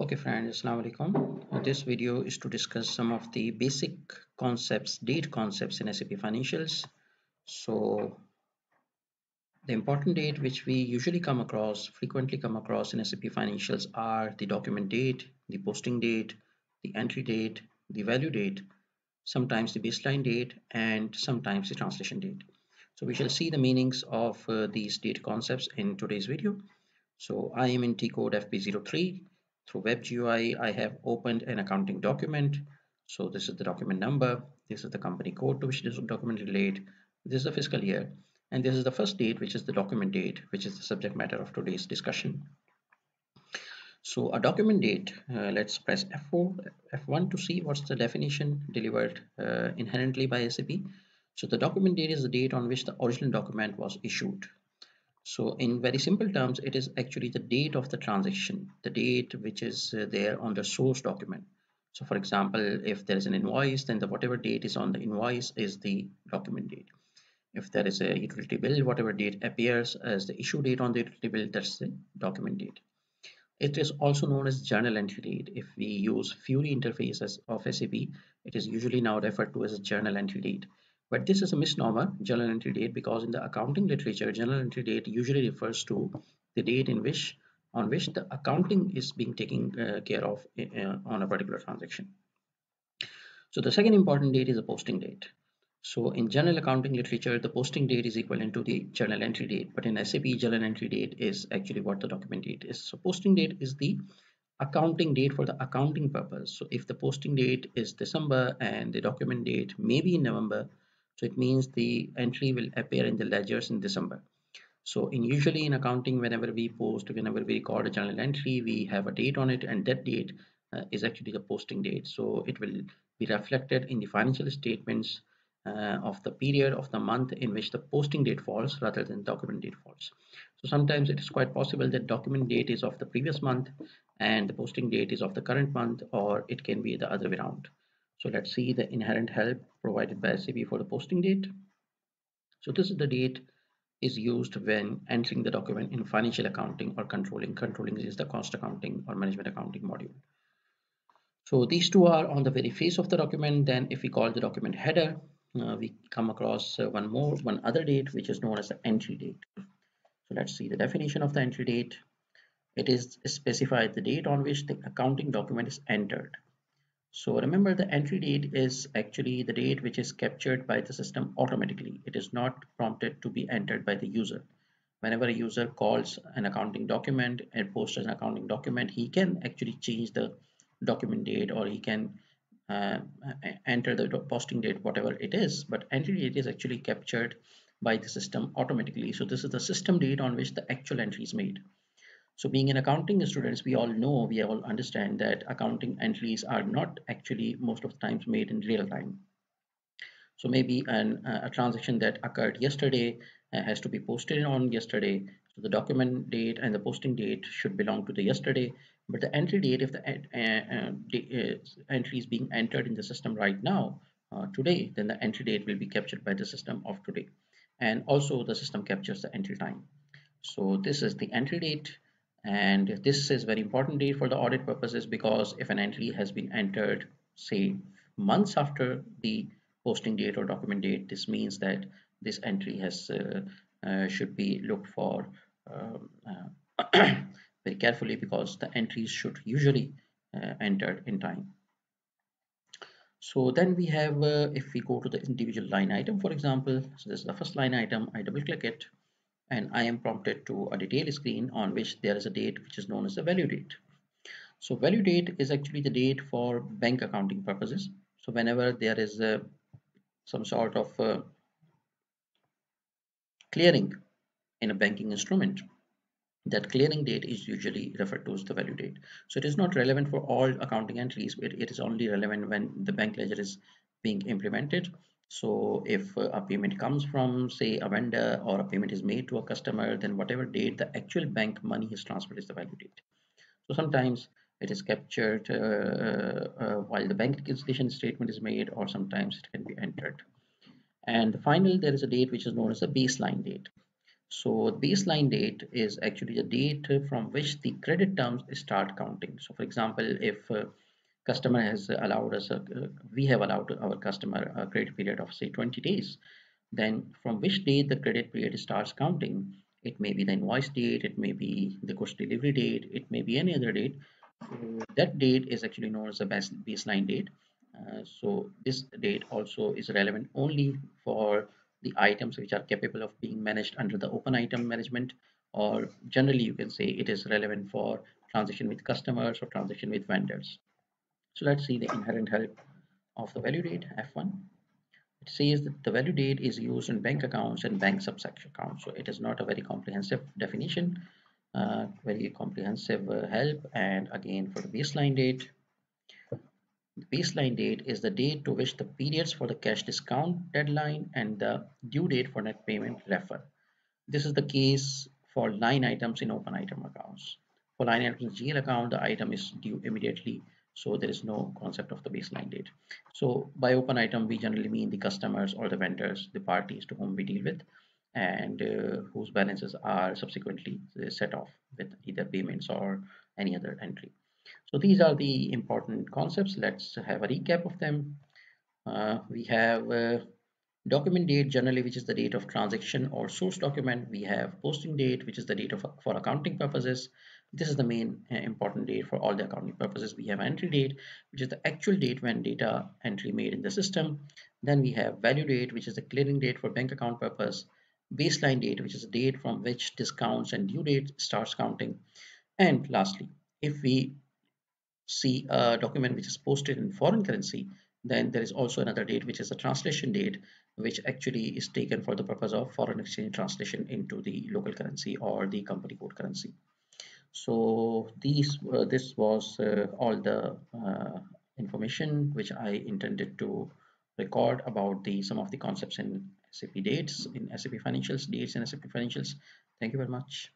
Okay friends, Assalamu alaikum. This video is to discuss some of the basic concepts, date concepts in SAP Financials. So the important date which we usually come across, frequently come across in SAP Financials are the document date, the posting date, the entry date, the value date, sometimes the baseline date, and sometimes the translation date. So we shall see the meanings of uh, these date concepts in today's video. So I am in T code FB03 through WebGUI, I have opened an accounting document. So this is the document number. This is the company code to which this document relate. This is the fiscal year. And this is the first date, which is the document date, which is the subject matter of today's discussion. So a document date, uh, let's press F4, F1 to see what's the definition delivered uh, inherently by SAP. So the document date is the date on which the original document was issued. So in very simple terms, it is actually the date of the transaction, the date which is uh, there on the source document. So for example, if there is an invoice, then the whatever date is on the invoice is the document date. If there is a utility bill, whatever date appears as the issue date on the utility bill, that's the document date. It is also known as journal entry date. If we use Fiori interfaces of SAP, it is usually now referred to as a journal entry date. But this is a misnomer, journal entry date, because in the accounting literature, journal entry date usually refers to the date in which on which the accounting is being taken uh, care of uh, on a particular transaction. So the second important date is a posting date. So in general accounting literature, the posting date is equivalent to the journal entry date, but in SAP, journal entry date is actually what the document date is. So posting date is the accounting date for the accounting purpose. So if the posting date is December and the document date may be in November, so it means the entry will appear in the ledgers in December. So in usually in accounting, whenever we post, whenever we record a journal entry, we have a date on it and that date uh, is actually the posting date. So it will be reflected in the financial statements uh, of the period of the month in which the posting date falls rather than document date falls. So sometimes it is quite possible that document date is of the previous month and the posting date is of the current month or it can be the other way around. So let's see the inherent help provided by SAP for the posting date. So this is the date is used when entering the document in financial accounting or controlling. Controlling is the cost accounting or management accounting module. So these two are on the very face of the document. Then if we call the document header, uh, we come across uh, one more, one other date, which is known as the entry date. So let's see the definition of the entry date. It is specified the date on which the accounting document is entered. So remember the entry date is actually the date which is captured by the system automatically. It is not prompted to be entered by the user. Whenever a user calls an accounting document and posts an accounting document, he can actually change the document date or he can uh, enter the posting date, whatever it is. But entry date is actually captured by the system automatically. So this is the system date on which the actual entry is made. So being an accounting students, we all know, we all understand that accounting entries are not actually most of the times made in real time. So maybe an, uh, a transaction that occurred yesterday uh, has to be posted on yesterday. So the document date and the posting date should belong to the yesterday, but the entry date, if the uh, uh, entry is being entered in the system right now, uh, today, then the entry date will be captured by the system of today. And also the system captures the entry time. So this is the entry date and this is very important date for the audit purposes because if an entry has been entered say months after the posting date or document date this means that this entry has uh, uh, should be looked for um, uh, very carefully because the entries should usually uh, enter in time. So then we have uh, if we go to the individual line item for example so this is the first line item I double click it and I am prompted to a detail screen on which there is a date which is known as the value date. So value date is actually the date for bank accounting purposes. So whenever there is some sort of clearing in a banking instrument, that clearing date is usually referred to as the value date. So it is not relevant for all accounting entries. It, it is only relevant when the bank ledger is being implemented so if a payment comes from say a vendor or a payment is made to a customer then whatever date the actual bank money is transferred is the value date. So sometimes it is captured uh, uh, while the bank reconciliation statement is made or sometimes it can be entered. And finally there is a date which is known as a baseline date. So the baseline date is actually the date from which the credit terms start counting. So for example, if a customer has allowed us, a, we have allowed our customer a credit period of say 20 days, then from which date the credit period starts counting, it may be the invoice date, it may be the goods delivery date, it may be any other date. So that date is actually known as the baseline date. Uh, so this date also is relevant only for the items which are capable of being managed under the open item management or generally you can say it is relevant for transaction with customers or transaction with vendors. So let's see the inherent help of the value date F1. It says that the value date is used in bank accounts and bank subsection accounts. So it is not a very comprehensive definition, uh, very comprehensive uh, help. And again, for the baseline date, the baseline date is the date to which the periods for the cash discount deadline and the due date for net payment refer. This is the case for line items in open item accounts. For line items in GL account, the item is due immediately, so there is no concept of the baseline date. So by open item, we generally mean the customers or the vendors, the parties to whom we deal with, and uh, whose balances are subsequently set off with either payments or any other entry. So these are the important concepts. Let's have a recap of them. Uh, we have uh, document date generally which is the date of transaction or source document. We have posting date which is the date of for accounting purposes. This is the main uh, important date for all the accounting purposes. We have entry date which is the actual date when data entry made in the system. Then we have value date which is the clearing date for bank account purpose. Baseline date which is the date from which discounts and due date starts counting. And lastly, if we see a document which is posted in foreign currency, then there is also another date which is a translation date which actually is taken for the purpose of foreign exchange translation into the local currency or the company code currency. So these uh, this was uh, all the uh, information which I intended to record about the some of the concepts in SAP dates in SAP financials dates in SAP financials. Thank you very much.